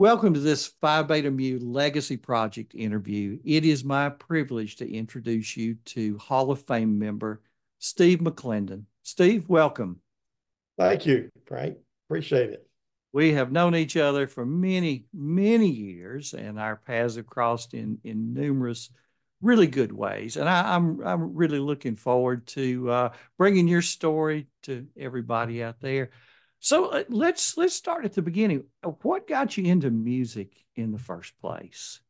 Welcome to this Phi Beta Mu Legacy Project interview. It is my privilege to introduce you to Hall of Fame member Steve McLendon. Steve, welcome. Thank you, Frank. Appreciate it. We have known each other for many, many years, and our paths have crossed in in numerous really good ways. And I, am I'm, I'm really looking forward to uh, bringing your story to everybody out there. So uh, let's let's start at the beginning. Uh, what got you into music in the first place?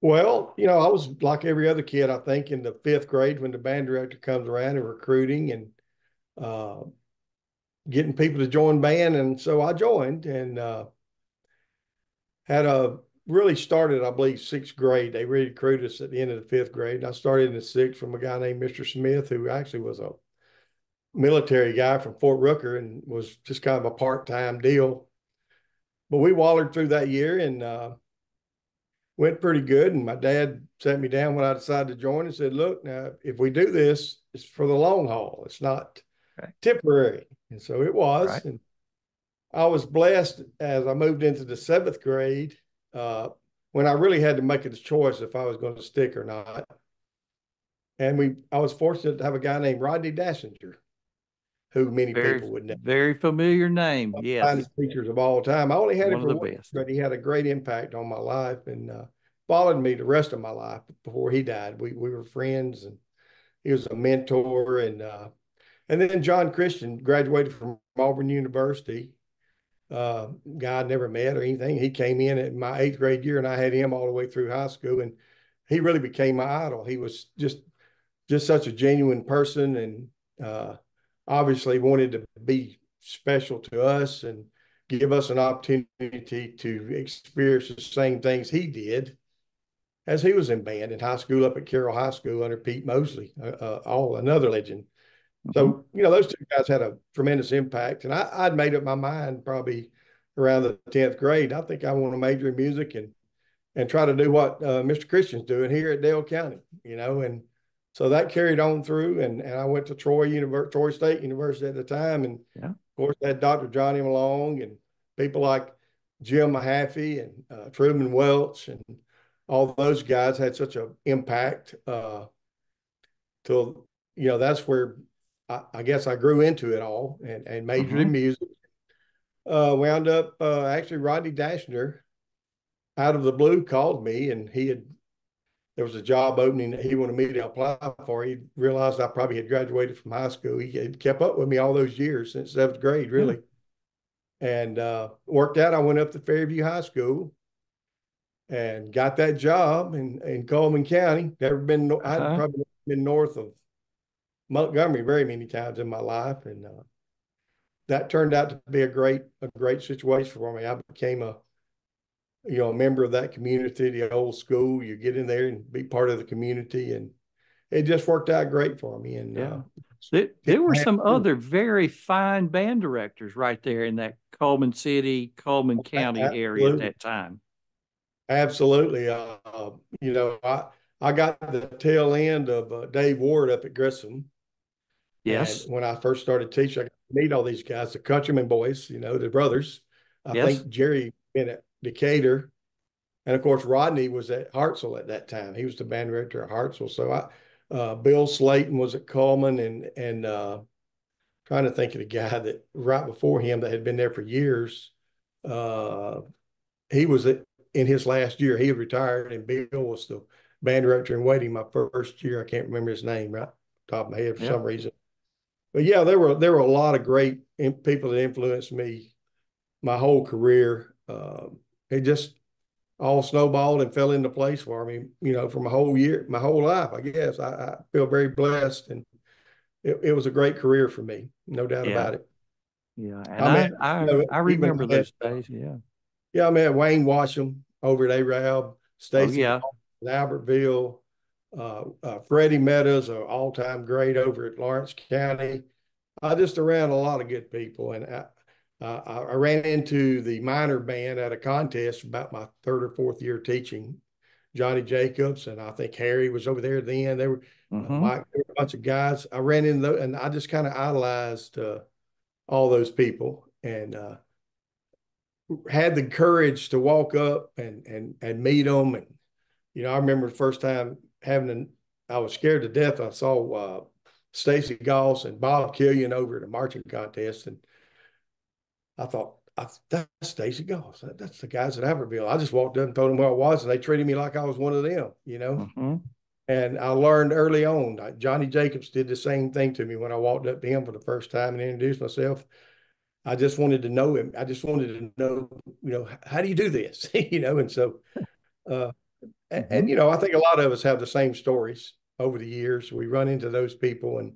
Well, you know, I was like every other kid, I think, in the fifth grade when the band director comes around and recruiting and uh, getting people to join band. And so I joined and uh, had a really started, I believe, sixth grade. They recruited us at the end of the fifth grade. and I started in the sixth from a guy named Mr. Smith, who actually was a military guy from Fort Rucker and was just kind of a part time deal. But we wallered through that year and uh, went pretty good. And my dad sat me down when I decided to join and said, Look, now, if we do this, it's for the long haul, it's not right. temporary. And so it was. Right. And I was blessed as I moved into the seventh grade uh, when I really had to make a choice if I was going to stick or not. And we, I was fortunate to have a guy named Rodney Dassinger who many very, people would know. Very familiar name. Yes. Finest teachers of all time. I only had one him for one, best. but he had a great impact on my life and uh, followed me the rest of my life before he died. We we were friends and he was a mentor and uh, and then John Christian graduated from Auburn University. Uh, guy I never met or anything. He came in at my eighth grade year and I had him all the way through high school and he really became my idol. He was just just such a genuine person and uh, obviously wanted to be special to us and give us an opportunity to experience the same things he did as he was in band in high school up at Carroll High School under Pete Mosley, uh, uh, all another legend. Mm-hmm. So, you know, those two guys had a tremendous impact. And I, I'd made up my mind probably around the 10th grade. I think I want to major in music and and try to do what uh, Mr. Christian's doing here at Dale County, you know, and so that carried on through, and, and I went to Troy University, Troy State University at the time, and yeah. of course had Dr. Johnny Malone and people like Jim Mahaffey and uh, Truman Welch and all those guys had such an impact. Uh, till you know that's where I, I, guess I grew into it all and, and majored mm-hmm. in music. Uh, wound up uh, actually Rodney Dassinger out of the blue called me and he had there was a job opening that he wanted me to apply for. He realized I probably had graduated from high school. He had kept up with me all those years since seventh grade, hmm. really. Mm-hmm. And uh, worked out. I went up to Fairview High School and got that job in, in Cullman County. Never been, uh-huh. I'd probably been north of Montgomery very many times in my life. And uh, that turned out to be a great, a great situation for me. I became a you know, a member of that community, the old school. You get in there and be part of the community, and it just worked out great for me. And yeah. Uh, there, there were some other very fine band directors right there in that Cullman City, Cullman County Absolutely. area at that time. Absolutely. Uh, you know, I I got the tail end of uh, Dave Ward up at Grissom. Yes. And when I first started teaching, I got to meet all these guys, the Countryman boys, you know, the brothers. I yes. think Jerry Bennett Decatur. And of course, Rodney was at Hartselle at that time. He was the band director at Hartselle. So I, uh, Bill Slayton was at Cullman and, and, uh, trying to think of the guy that right before him that had been there for years. Uh, he was at, in his last year, he had retired and Bill was the band director in waiting my first year. I can't remember his name right top of my head for some reason. But yeah, there were, there were a lot of great people that influenced me my whole career. Um, it just all snowballed and fell into place for me, you know, for my whole year, my whole life, I guess. I, I feel very blessed and it, it, was a great career for me, no doubt yeah. about it. Yeah. And I, met, I, you know, I, remember those days. Yeah. Yeah. I met Wayne Washam over at Arab, Stacy oh, yeah. Albertville, uh, uh, Freddie Meadows, an all time great over at Lawrence County. I just around a lot of good people. And I, uh, I ran into the minor band at a contest about my third or fourth year teaching. Johnny Jacobs and I think Harry was over there then. They were, mm-hmm. uh, Mike, there were a bunch of guys. I ran into those, and I just kind of idolized uh, all those people and uh, had the courage to walk up and and and meet them. And you know, I remember the first time having an, I was scared to death. I saw uh, Stacy Goss and Bob Killian over at a marching contest, and I thought, I, that's Stacy Goss. That, that's the guys at Albertville. I just walked up and told them where I was, and they treated me like I was one of them. You know. Mm-hmm. And I learned early on. Johnny Jacobs did the same thing to me when I walked up to him for the first time and introduced myself. I just wanted to know him. I just wanted to know, you know, how do you do this? you know, and so, uh, and, and, you know, I think a lot of us have the same stories over the years. We run into those people and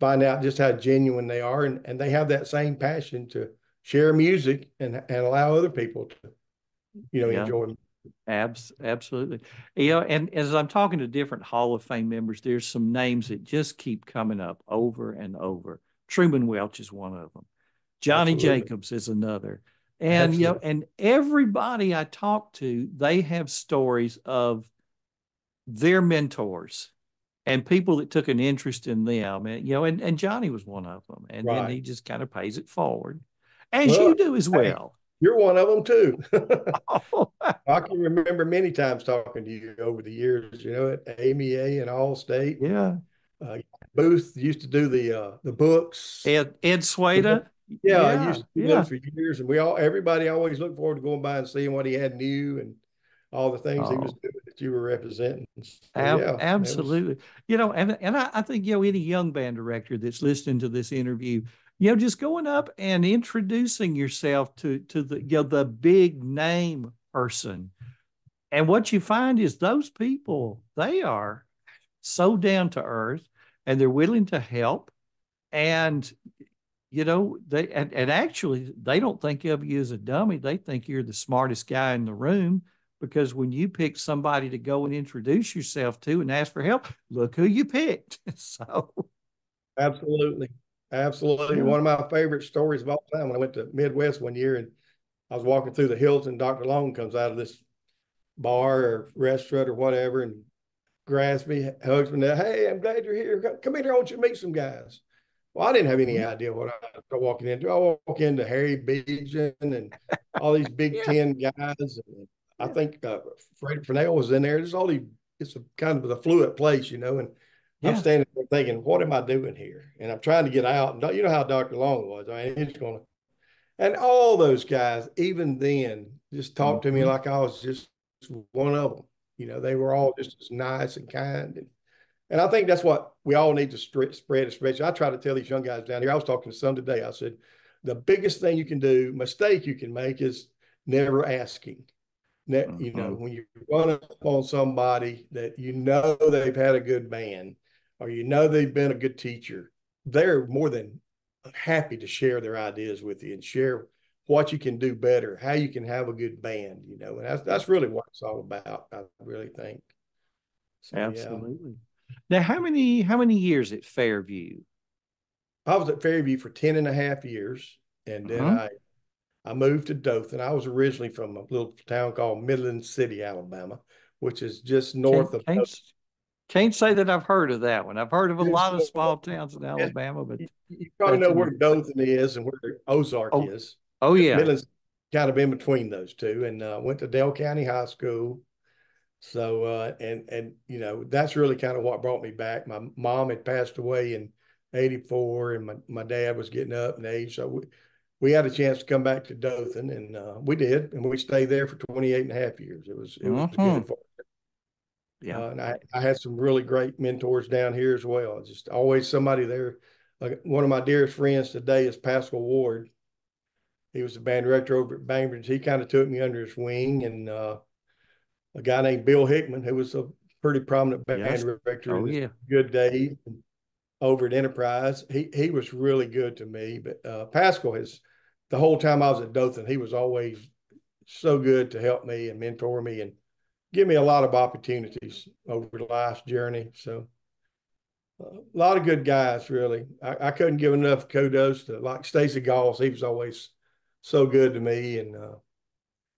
find out just how genuine they are, and, and they have that same passion to share music and and allow other people to, you know, yeah. enjoy. Abs- absolutely. You know, and as I'm talking to different Hall of Fame members, there's some names that just keep coming up over and over. Truman Welch is one of them. Johnny Absolutely. Jacobs is another. And Absolutely. you know, and everybody I talk to, they have stories of their mentors and people that took an interest in them. And you know, and, and Johnny was one of them. And right. then he just kind of pays it forward. As well, you do as well. You're one of them too. oh. I can remember many times talking to you over the years, you know, at AMEA and Allstate. Yeah. Uh, Booth used to do the uh, the books. Ed Ed Swada. Yeah, yeah, I used to do yeah. for years, and we all everybody always looked forward to going by and seeing what he had new and all the things oh. he was doing that you were representing. So, Ab- yeah, absolutely. Was... You know, and and I, I think you know any young band director that's listening to this interview, you know, just going up and introducing yourself to to the you know the big name person, and what you find is those people they are so down to earth, and they're willing to help, and you know, they and, and actually they don't think of you as a dummy. They think you're the smartest guy in the room because when you pick somebody to go and introduce yourself to and ask for help, look who you picked. so absolutely. Absolutely. One of my favorite stories of all time when I went to Midwest one year and I was walking through the hills and Dr. Long comes out of this bar or restaurant or whatever and grabs me, hugs me. Hey, I'm glad you're here. Come in here. I want you to meet some guys. Well, I didn't have any idea what I was walking into. I walk into Harry Begian and all these Big yeah. Ten guys. And I think uh, Fred Fennell was in there. There's all these, it's a kind of a fluid place, you know. And yeah. I'm standing there thinking, what am I doing here? And I'm trying to get out. And you know how Dr. Long was. I mean, he's going to, and all those guys, even then, just talked mm-hmm. to me mm-hmm. like I was just one of them. You know, they were all just as nice and kind. And and I think that's what we all need to spread, especially. I try to tell these young guys down here. I was talking to some today. I said, the biggest thing you can do, mistake you can make is never asking. Ne- You know, mm-hmm. when you run up on somebody that you know they've had a good band or you know they've been a good teacher, they're more than happy to share their ideas with you and share what you can do better, how you can have a good band, you know, and that's that's really what it's all about. I really think. So, Absolutely. Yeah. Now, how many how many years at Fairview? I was at Fairview for 10 and a half years. And then uh-huh. I I moved to Dothan. I was originally from a little town called Midland City, Alabama, which is just north of can't, can't, say that I've heard of that one. I've heard of a lot of small towns in Alabama, but you, probably know where Dothan is and where Ozark oh, is. Oh yeah. Midland's kind of in between those two. And uh, went to Dale County High School so uh, and and you know that's really kind of what brought me back. My mom had passed away in '84, and my, my dad was getting up in age, so we, we had a chance to come back to Dothan, and uh, we did, and we stayed there for 28 and a half years. It was it was mm-hmm. good for yeah, uh, and I, I had some really great mentors down here as well. Just always somebody there. Like one of my dearest friends today is Pascal Ward. He was the band director over at Bainbridge. He kind of took me under his wing and uh, a guy named Bill Hickman, who was a pretty prominent band yes. director oh, yeah. Good Day over at Enterprise. He he was really good to me. But uh, Pascal has the whole time I was at Dothan, he was always so good to help me and mentor me and give me a lot of opportunities over the life's journey. So uh, a lot of good guys, really. I, I couldn't give enough kudos to like Stacy Goss. He was always so good to me, and uh,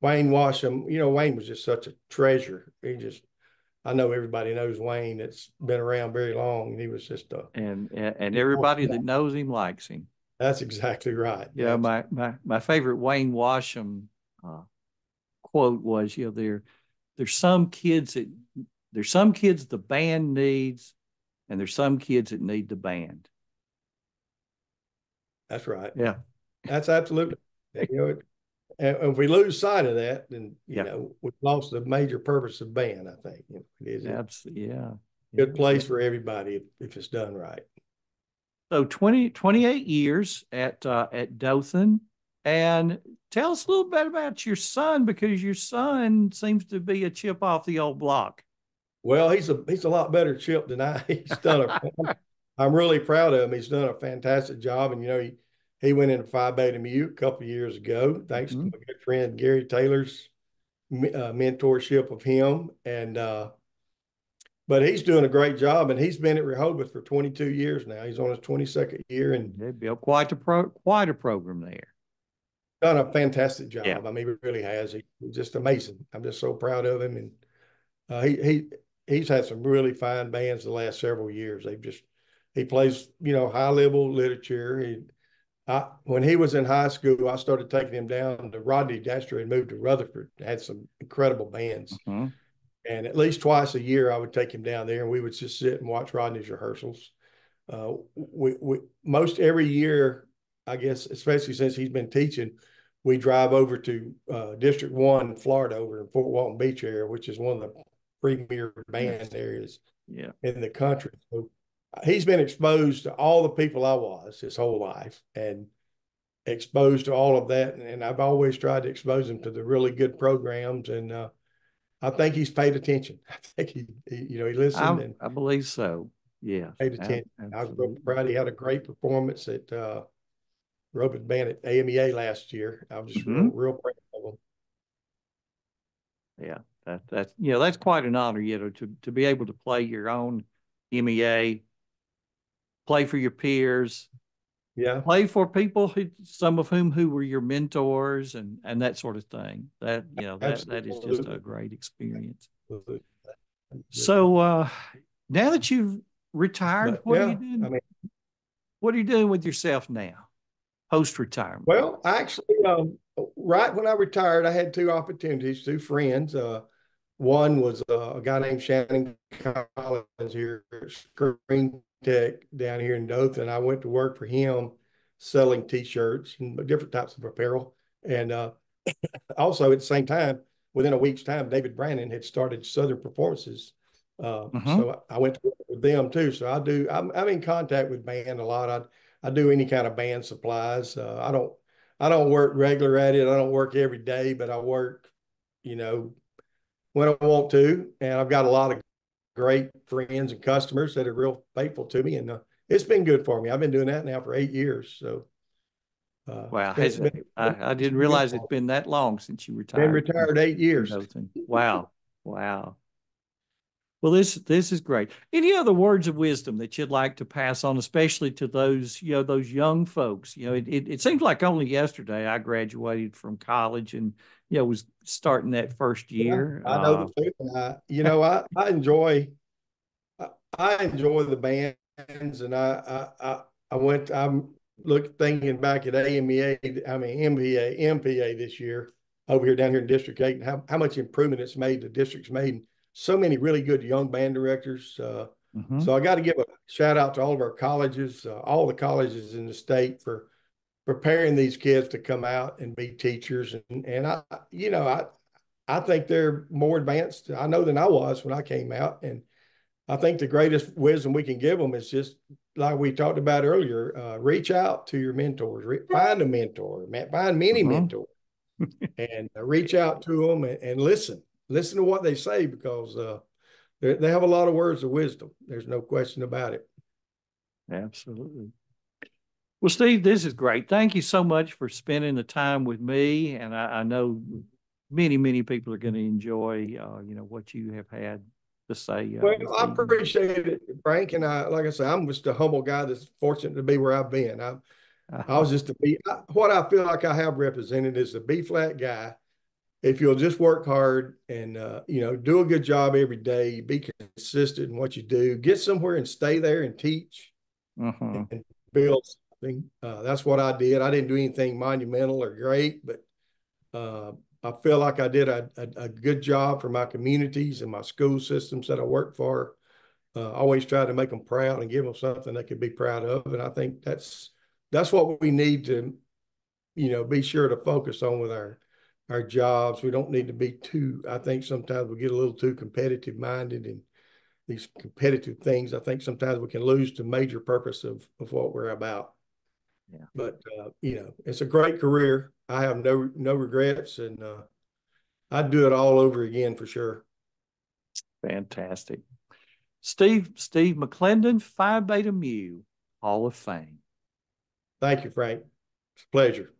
Wayne Washam, you know, Wayne was just such a treasure. He just, I know everybody knows Wayne. It's been around very long, and he was just a and and everybody that knows him likes him. That's exactly right. Yeah, my my my favorite Wayne Washam uh, quote was, you know, there there's some kids that there's some kids the band needs, and there's some kids that need the band. That's right. Yeah, that's absolutely. you know, and if we lose sight of that, then you yeah. know we've lost the major purpose of band. I think you know, it is. Absolutely, yeah. Good place for everybody if, if it's done right. So 20, 28 years at uh, at Dothan, and tell us a little bit about your son because your son seems to be a chip off the old block. Well, he's a he's a lot better chip than I. He's done a. I'm really proud of him. He's done a fantastic job, and you know he he went into Phi Beta Mu a couple years ago, thanks mm-hmm. to my good friend Gary Taylor's uh, mentorship of him, and uh, but he's doing a great job, and he's been at Rehoboth for 22 years now. He's on his 22nd year, and they built quite a pro, quite a program there. Done a fantastic job. Yeah. I mean, he really has. He, he's just amazing. I'm just so proud of him, and uh, he he he's had some really fine bands the last several years. They've just he plays you know high level literature. He, I, when he was in high school, I started taking him down to Rodney Dasher and moved to Rutherford. Had some incredible bands. Mm-hmm. And at least twice a year, I would take him down there, and we would just sit and watch Rodney's rehearsals. Uh, we, we most every year, I guess, especially since he's been teaching, we drive over to uh, District One, Florida, over in Fort Walton Beach area, which is one of the premier band areas yeah. in the country. So uh, he's been exposed to all the people I was his whole life, and exposed to all of that. And, I've always tried to expose him to the really good programs and. Uh, I think he's paid attention. I think he, he you know, he listened. I, and I believe so. Yeah, paid attention. I, I was proud. He had a great performance at uh, Rehoboth Band at AMEA last year. I was just mm-hmm. real, real proud of him. Yeah, that that's you know that's quite an honor, you know, to to be able to play your own MEA, play for your peers, yeah play for people who some of whom who were your mentors and and that sort of thing that you know that that is just a great experience so uh now that you've retired but, what yeah, are you doing I mean, what are you doing with yourself now post retirement well actually um right when i retired i had two opportunities two friends uh one was uh, a guy named Shannon Collins here, Screen Tech down here in Dothan. I went to work for him selling T-shirts and different types of apparel. And uh, also at the same time, within a week's time, David Brandon had started Southern Performances. Uh, mm-hmm. So I went to work with them too. So I do. I'm, I'm in contact with band a lot. I I do any kind of band supplies. Uh, I don't I don't work regular at it. I don't work every day, but I work, you know, when I want to. And I've got a lot of great friends and customers that are real faithful to me. And uh, it's been good for me. I've been doing that now for eight years. So, uh, wow. Been, been, I, I, didn't realize it's been that long since you retired. Been retired eight years. Wow. Wow. Well, this this is great. Any other words of wisdom that you'd like to pass on, especially to those you know those young folks? You know, it, it, it seems like only yesterday I graduated from college and you know was starting that first year. Yeah, I know uh, the feeling. I, you know, I I enjoy I, I enjoy the bands, and I I I went. I'm look thinking back at AMEA. I mean MPA MPA this year over here down here in District Eight, and how how much improvement it's made. The district's made so many really good young band directors. Uh, mm-hmm. So I got to give a shout out to all of our colleges, uh, all the colleges in the state for preparing these kids to come out and be teachers. And, and I, you know, I, I think they're more advanced, I know, than I was when I came out. And I think the greatest wisdom we can give them is just like we talked about earlier, uh, reach out to your mentors, re- find a mentor, find many uh-huh. mentors and uh, reach out to them and, and listen listen to what they say because uh, they have a lot of words of wisdom. There's no question about it. Absolutely. Well, Steve, this is great. Thank you so much for spending the time with me, and I, I know many, many people are going to enjoy, uh, you know, what you have had to say. Uh, well, I appreciate it, Frank, and I, like I said, I'm just a humble guy that's fortunate to be where I've been. I, uh-huh. I was just a B. I, what I feel like I have represented is a B flat guy if you'll just work hard and uh, you know do a good job every day, be consistent in what you do, get somewhere and stay there and teach uh-huh. and build something. Uh, that's what I did. I didn't do anything monumental or great, but uh, I feel like I did a, a, a, good job for my communities and my school systems that I work for. Uh, always try to make them proud and give them something they could be proud of. And I think that's that's what we need to, you know, be sure to focus on with our our jobs. We don't need to be too. I think sometimes we get a little too competitive minded and these competitive things. I think sometimes we can lose the major purpose of of what we're about. Yeah. But uh, you know, it's a great career. I have no no regrets, and uh, I'd do it all over again for sure. Fantastic, Steve Steve McLendon, Phi Beta Mu Hall of Fame. Thank you, Frank. It's a pleasure.